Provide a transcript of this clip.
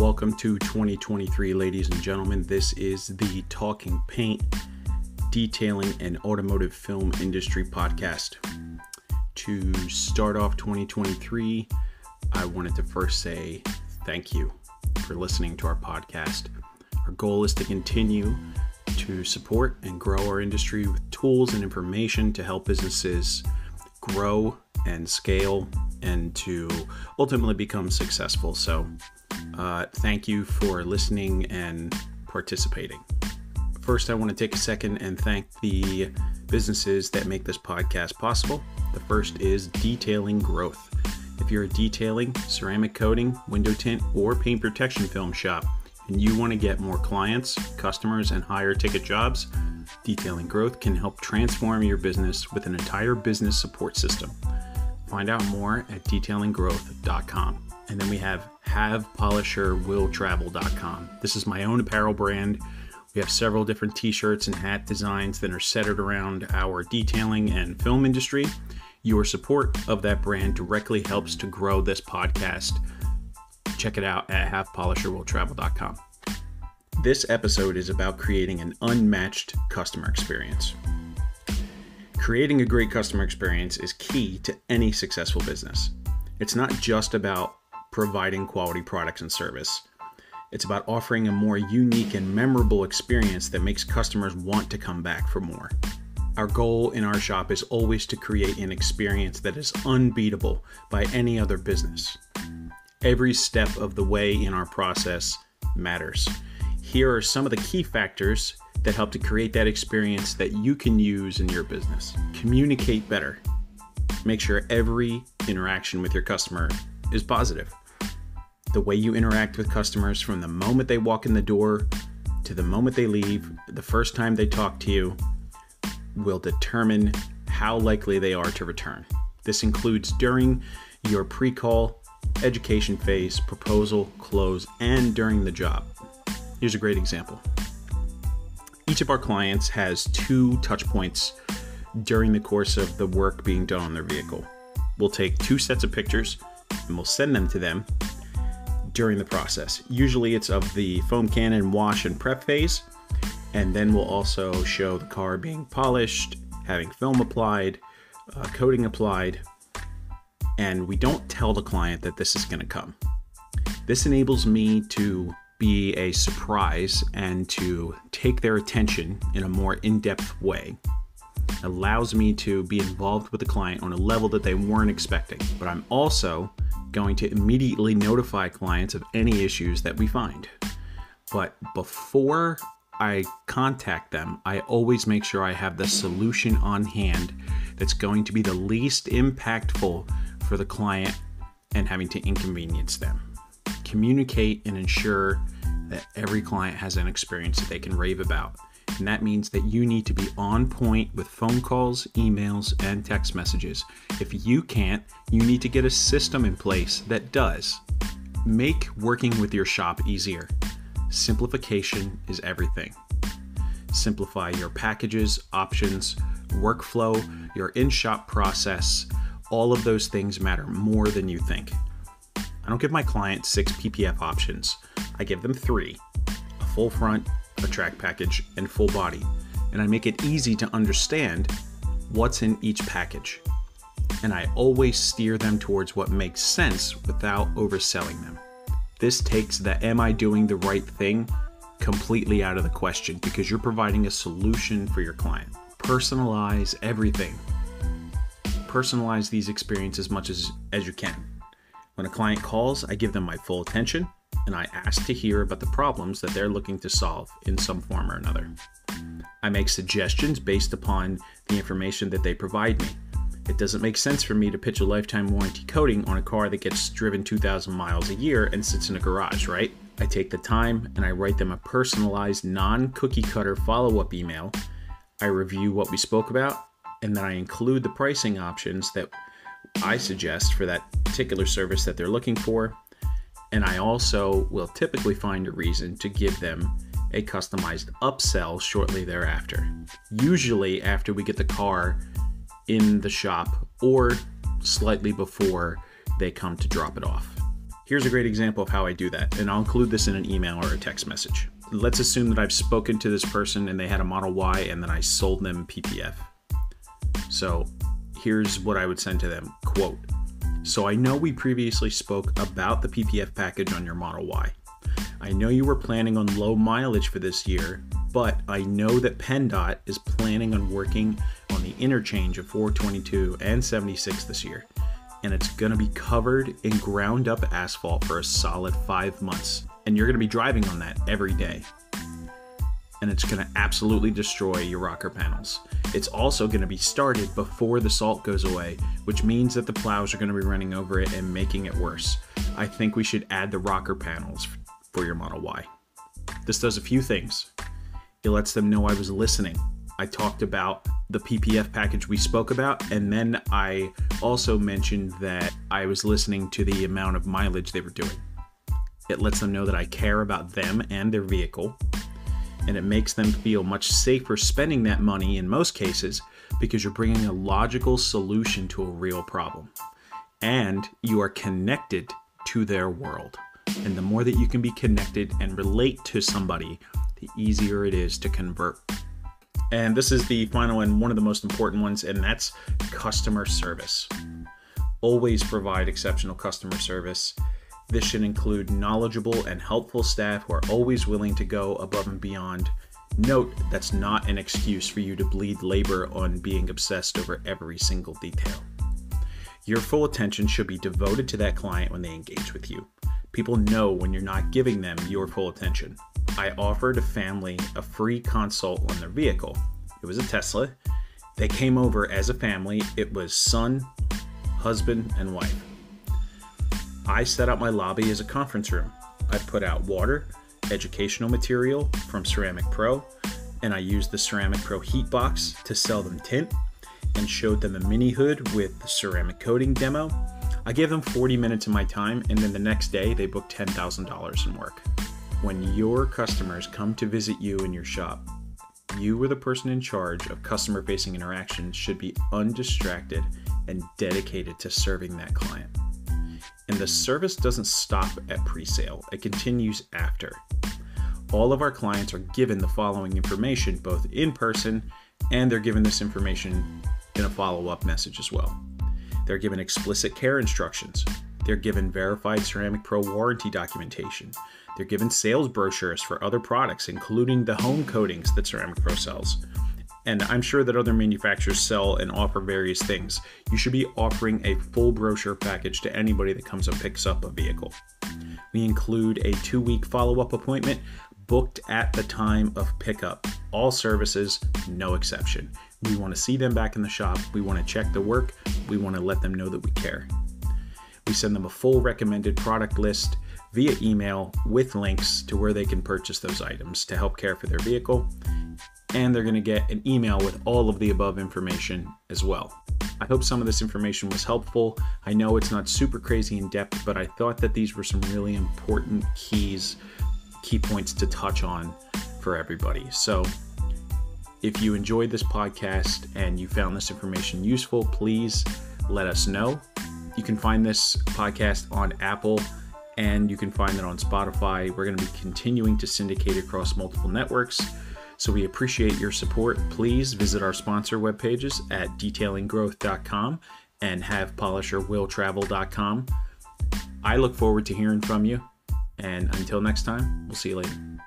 welcome to 2023, ladies and gentlemen. This is the Talking Paint, Detailing, and Automotive Film Industry podcast. To start off 2023, I wanted to first say thank you for listening to our podcast. Our goal is to continue to support and grow our industry with tools and information to help businesses grow and scale and to ultimately become successful. So, uh, thank you for listening and participating. First, I want to take a second and thank the businesses that make this podcast possible. The first is Detailing Growth. If you're a detailing, ceramic coating, window tint, or paint protection film shop, and you want to get more clients, customers, and higher ticket jobs, Detailing Growth can help transform your business with an entire business support system. Find out more at detailinggrowth.com. And then we have havepolisherwilltravel.com. This is my own apparel brand. We have several different t-shirts and hat designs that are centered around our detailing and film industry. Your support of that brand directly helps to grow this podcast. Check it out at havepolisherwilltravel.com. This episode is about creating an unmatched customer experience. Creating a great customer experience is key to any successful business. It's not just about providing quality products and service. It's about offering a more unique and memorable experience that makes customers want to come back for more. Our goal in our shop is always to create an experience that is unbeatable by any other business. Every step of the way in our process matters. Here are some of the key factors that help to create that experience that you can use in your business. Communicate better. Make sure every interaction with your customer is positive. The way you interact with customers from the moment they walk in the door to the moment they leave, the first time they talk to you, will determine how likely they are to return. This includes during your pre call, education phase, proposal, close, and during the job. Here's a great example. Each of our clients has two touch points during the course of the work being done on their vehicle. We'll take two sets of pictures and we'll send them to them during the process. Usually it's of the foam cannon wash and prep phase, and then we'll also show the car being polished, having film applied, uh, coating applied, and we don't tell the client that this is going to come. This enables me to be a surprise and to take their attention in a more in depth way. Allows me to be involved with the client on a level that they weren't expecting. But I'm also going to immediately notify clients of any issues that we find. But before I contact them, I always make sure I have the solution on hand that's going to be the least impactful for the client and having to inconvenience them. Communicate and ensure that every client has an experience that they can rave about. And that means that you need to be on point with phone calls, emails, and text messages. If you can't, you need to get a system in place that does. Make working with your shop easier. Simplification is everything. Simplify your packages, options, workflow, your in shop process. All of those things matter more than you think. I don't give my clients six PPF options, I give them three a full front, a track package, and full body. And I make it easy to understand what's in each package. And I always steer them towards what makes sense without overselling them. This takes the am I doing the right thing completely out of the question because you're providing a solution for your client. Personalize everything. Personalize these experiences as much as, as you can. When a client calls, I give them my full attention and I ask to hear about the problems that they're looking to solve in some form or another. I make suggestions based upon the information that they provide me. It doesn't make sense for me to pitch a lifetime warranty coating on a car that gets driven 2,000 miles a year and sits in a garage, right? I take the time and I write them a personalized, non cookie cutter follow up email. I review what we spoke about, and then I include the pricing options that I suggest for that particular service that they're looking for and I also will typically find a reason to give them a customized upsell shortly thereafter. Usually, after we get the car in the shop or slightly before they come to drop it off. Here's a great example of how I do that, and I'll include this in an email or a text message. Let's assume that I've spoken to this person and they had a Model Y and then I sold them PPF. So here's what I would send to them quote, So I know we previously spoke about the PPF package on your Model Y. I know you were planning on low mileage for this year, but I know that PennDOT is planning on working on the interchange of 422 and 76 this year, and it's going to be covered in ground up asphalt for a solid five months, and you're going to be driving on that every day. And it's going to absolutely destroy your rocker panels. It's also going to be started before the salt goes away, which means that the plows are going to be running over it and making it worse. I think we should add the rocker panels for your Model Y. This does a few things. It lets them know I was listening. I talked about the PPF package we spoke about, and then I also mentioned that I was listening to the amount of mileage they were doing. It lets them know that I care about them and their vehicle, and it makes them feel much safer spending that money in most cases because you're bringing a logical solution to a real problem. And you are connected to their world. And the more that you can be connected and relate to somebody, the easier it is to convert. And this is the final and one of the most important ones, and that's customer service. Always provide exceptional customer service. This should include knowledgeable and helpful staff who are always willing to go above and beyond. Note that's not an excuse for you to bleed labor on being obsessed over every single detail. Your full attention should be devoted to that client when they engage with you. People know when you're not giving them your full attention. I offered a family a free consult on their vehicle. It was a Tesla. They came over as a family. It was son, husband, and wife. I set up my lobby as a conference room. I put out water, educational material from Ceramic Pro, and I used the Ceramic Pro heat box to sell them tint and showed them a mini hood with the ceramic coating demo I gave them 40 minutes of my time, and then the next day they booked $10,000 in work. When your customers come to visit you in your shop, you or the person in charge of customer facing interactions should be undistracted and dedicated to serving that client. And the service doesn't stop at pre sale, it continues after. All of our clients are given the following information both in person and they're given this information in a follow up message as well. They're given explicit care instructions. They're given verified Ceramic Pro warranty documentation. They're given sales brochures for other products, including the home coatings that Ceramic Pro sells. And I'm sure that other manufacturers sell and offer various things. You should be offering a full brochure package to anybody that comes and picks up a vehicle. We include a two week follow up appointment booked at the time of pickup. All services, no exception. We want to see them back in the shop. We want to check the work. We want to let them know that we care. We send them a full recommended product list via email with links to where they can purchase those items to help care for their vehicle. And they're going to get an email with all of the above information as well. I hope some of this information was helpful. I know it's not super crazy in depth, but I thought that these were some really important keys, key points to touch on for everybody. So if you enjoyed this podcast and you found this information useful, please let us know. You can find this podcast on Apple and you can find it on Spotify. We're going to be continuing to syndicate across multiple networks. So we appreciate your support. Please visit our sponsor web pages at detailinggrowth.com and havepolisherwilltravel.com. I look forward to hearing from you. And until next time, we'll see you later.